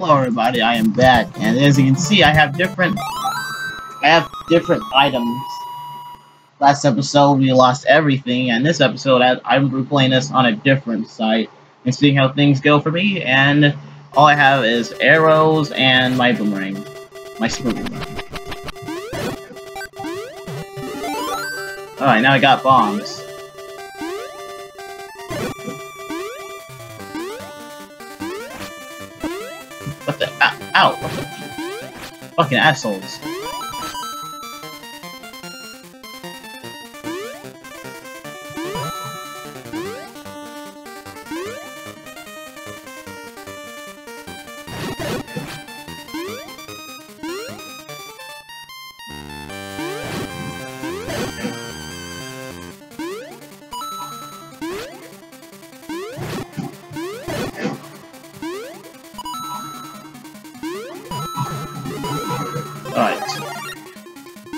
Hello everybody, I am back, and as you can see, I have different, I have different items. Last episode, we lost everything, and this episode, I, I'm replaying this on a different site, and seeing how things go for me, and all I have is arrows and my boomerang, my super boomerang. Alright, now I got bombs. Ow! Fucking assholes.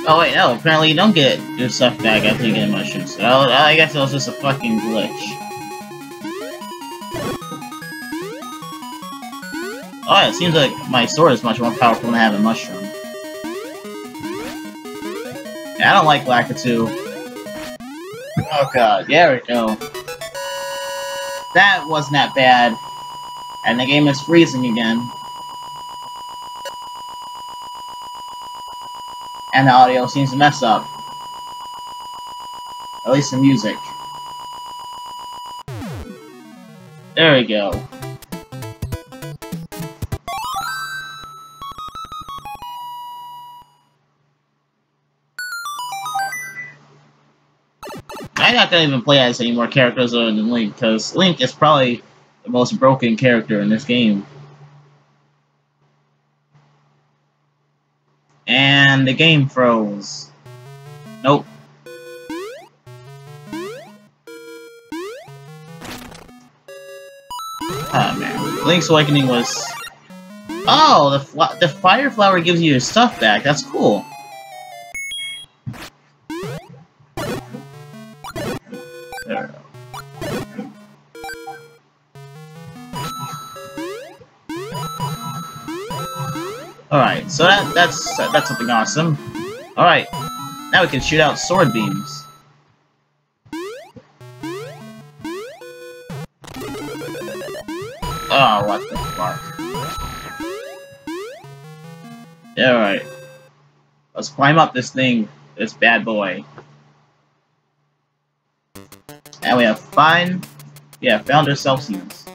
Oh wait, no, apparently you don't get your stuff back after you get mushrooms. Well, I guess it was just a fucking glitch. Oh, it seems like my sword is much more powerful than having mushroom. I don't like Lakitu. Oh god, there we go. That wasn't that bad. And the game is freezing again. And the audio seems to mess up. At least the music. There we go. I'm not gonna even play as any more characters other than Link, because Link is probably the most broken character in this game. And the game froze. Nope. Oh man, Link's Awakening was... Oh, the the Fire Flower gives you your stuff back. That's cool. There Alright, so that that's uh, that's something awesome. Alright, now we can shoot out sword beams. Oh, what the fuck. Alright. Let's climb up this thing, this bad boy. And we have fine. Yeah, found ourselves Celsius.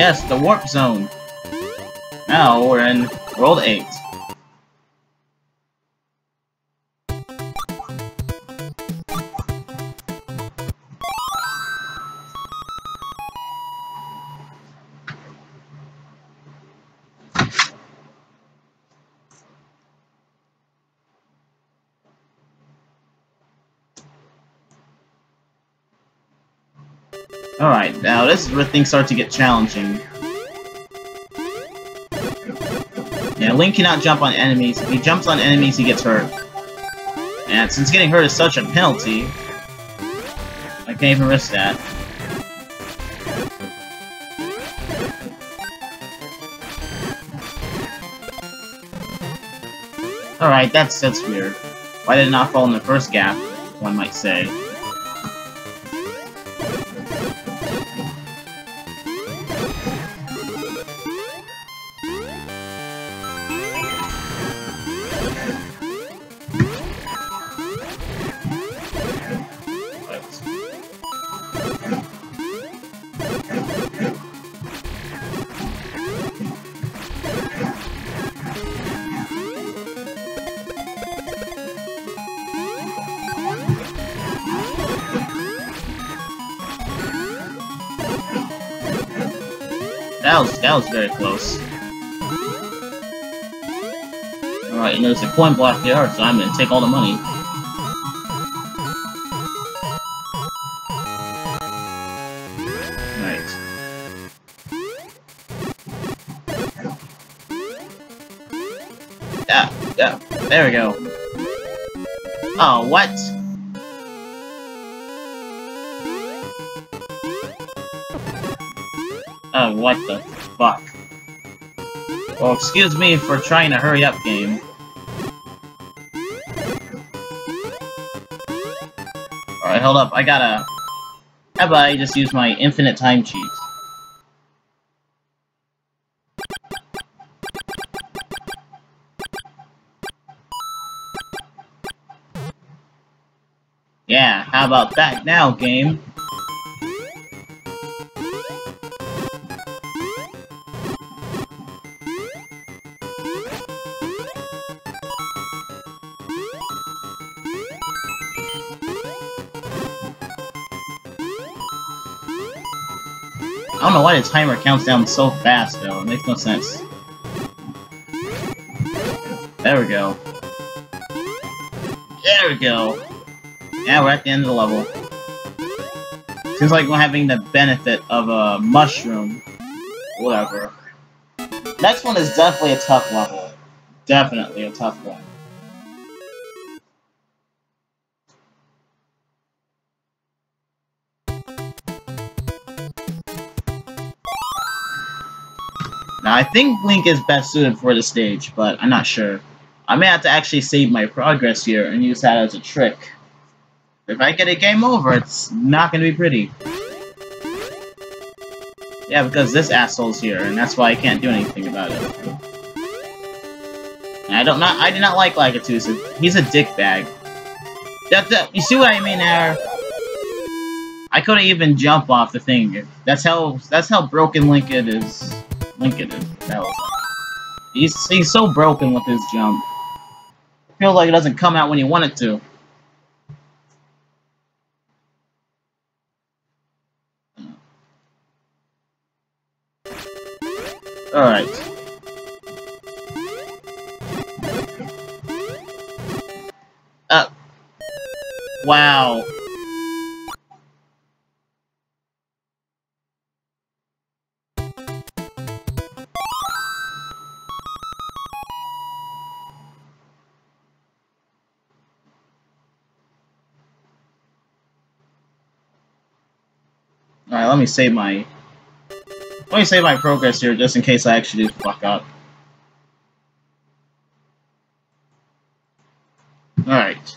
Yes, the warp zone. Now we're in World 8. Alright, now this is where things start to get challenging. Yeah, Link cannot jump on enemies. If he jumps on enemies, he gets hurt. And since getting hurt is such a penalty, I can't even risk that. Alright, that's that's weird. Why did it not fall in the first gap, one might say. That was that was very close. Alright, and there's a coin block there, so I'm gonna take all the money. Yeah, yeah, there we go. Oh, what? Oh, what the fuck? Well, excuse me for trying to hurry up, game. Alright, hold up, I gotta... How about I just use my infinite time cheat? Yeah, how about that now, game? I don't know why the timer counts down so fast, though. It makes no sense. There we go. There we go. Yeah, we're at the end of the level. Seems like we're having the benefit of a mushroom. Whatever. Next one is definitely a tough level. Definitely a tough one. Now, I think Link is best suited for the stage, but I'm not sure. I may have to actually save my progress here and use that as a trick. If I get a game over, it's not to be pretty. Yeah, because this asshole's here, and that's why I can't do anything about it. And I don't not I do not like Lakitu. He's a dickbag. That, that you see what I mean there? I couldn't even jump off the thing. That's how that's how broken Link it is. Lincoln is. Was he's he's so broken with his jump. Feels like it doesn't come out when you want it to. Alright. Uh. Wow. Alright, let me save my... Let me save my progress here, just in case I actually do fuck up. Alright.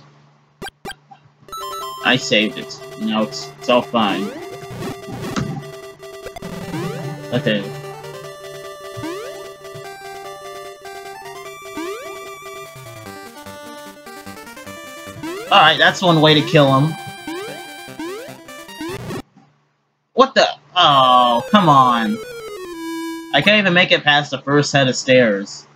I saved it. Now it's, it's all fine. Okay. Alright, that's one way to kill him. Come on. I can't even make it past the first set of stairs.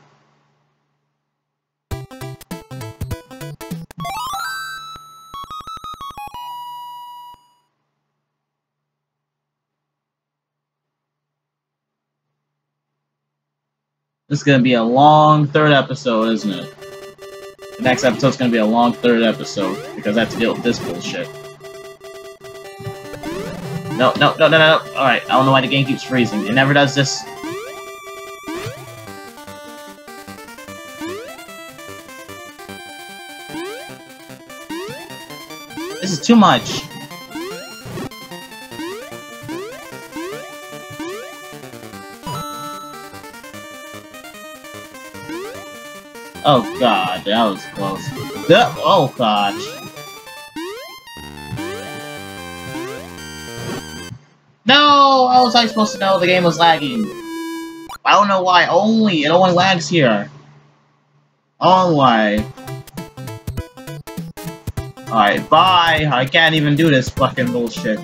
This is gonna be a long third episode, isn't it? The next episode's gonna be a long third episode, because I have to deal with this bullshit. No, no, no, no, no. Alright, I don't know why the game keeps freezing. It never does this. This is too much. Oh god, that was close. Oh gosh. No! How was I supposed to know the game was lagging? I don't know why. Only it only lags here. Only. Alright, bye! I can't even do this fucking bullshit.